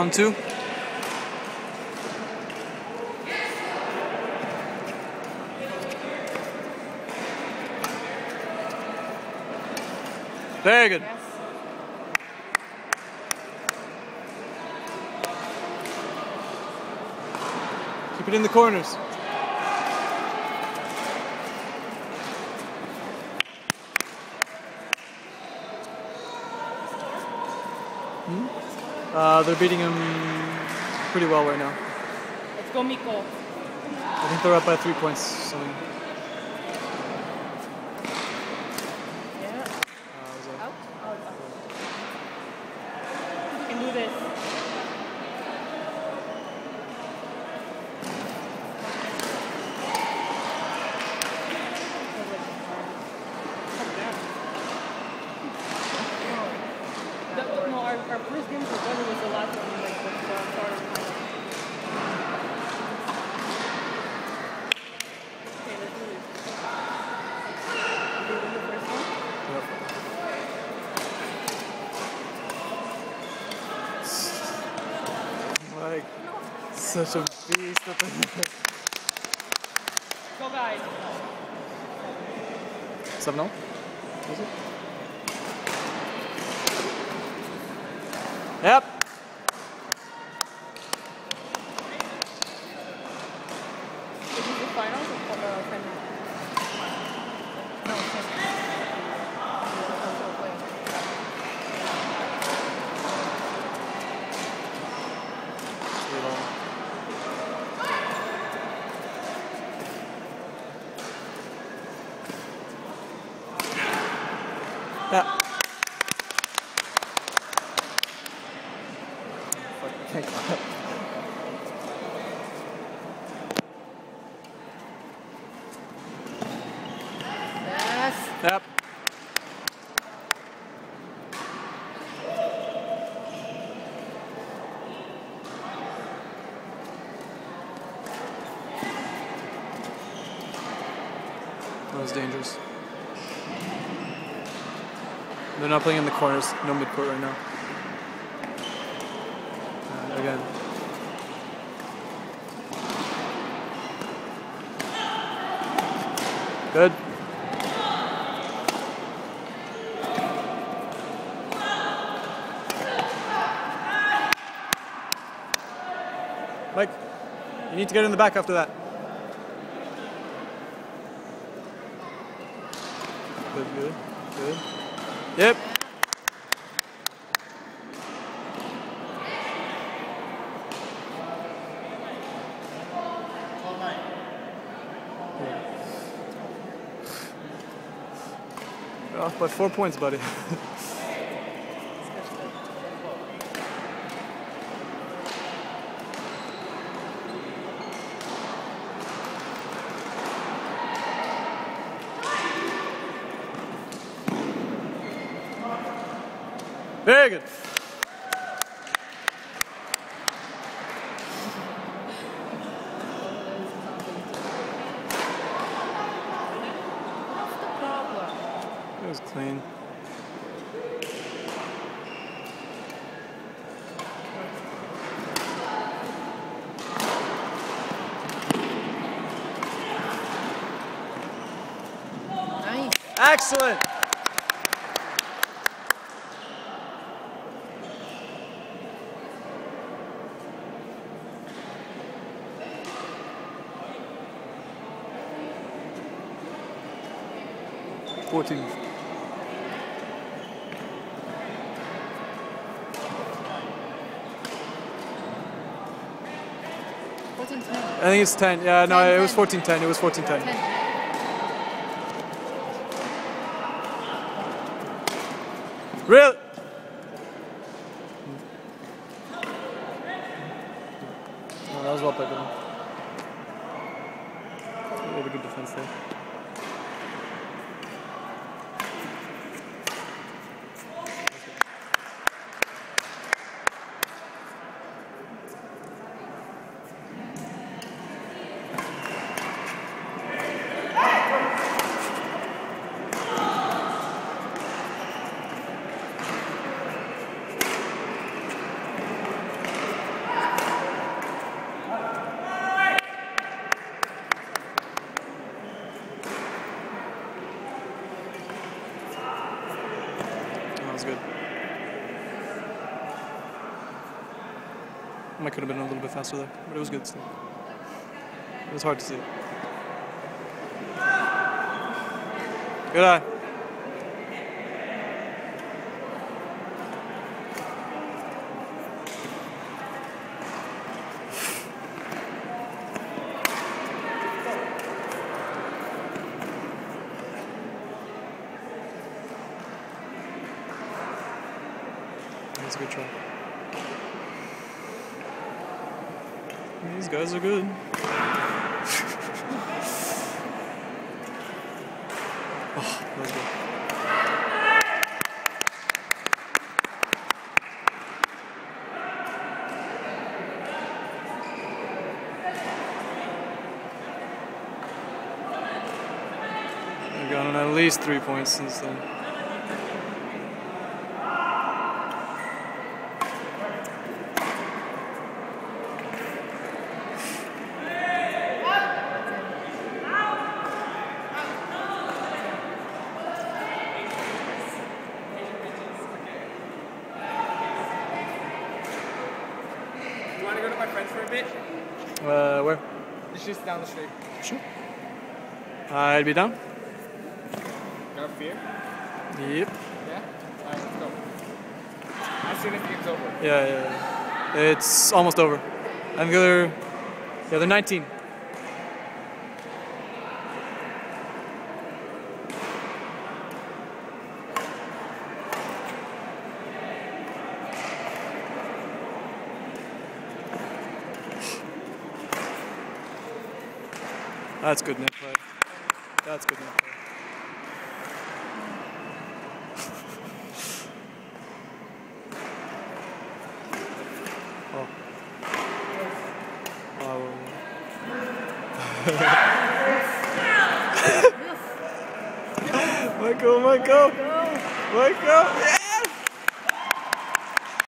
round two. Very good. Keep it in the corners. Hmm? Uh, they're beating him pretty well right now. Let's go, Meko. I think they're up by three points. Something. Such a beast. Go, guys. Seven all? Was it? Yep. Yes. Yep. That was dangerous. They're not playing in the corners. No midcourt right now. Uh, again. Good. Mike, you need to get in the back after that. Good, good, good. Yep. You're off by four points, buddy. Very good. What's the problem? It was clean. Nice. Excellent. Fourteen. Fourteen ten. I think it's ten. Yeah, no, 10, it was 10. fourteen ten. It was fourteen ten. Ten. Really? Oh, that was well played. by them. They had a good defense there. Was good. I could have been a little bit faster there, but it was good still. It was hard to see. Good eye. That's a good try. These guys are good. oh, that was good. Gotten at least three points since then. You want to go to my friend's for a bit? Uh, where? It's just down the street. Sure. I'll be down. Got fear? Yep. Yeah? Alright, let's go. As soon as the game's over. Yeah, yeah, yeah. It's almost over. I think they're, yeah, they're 19. That's good net play. That's good net play. Oh. Oh. Michael, Michael! Michael! Yeah!